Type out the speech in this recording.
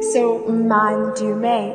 So, mind you may.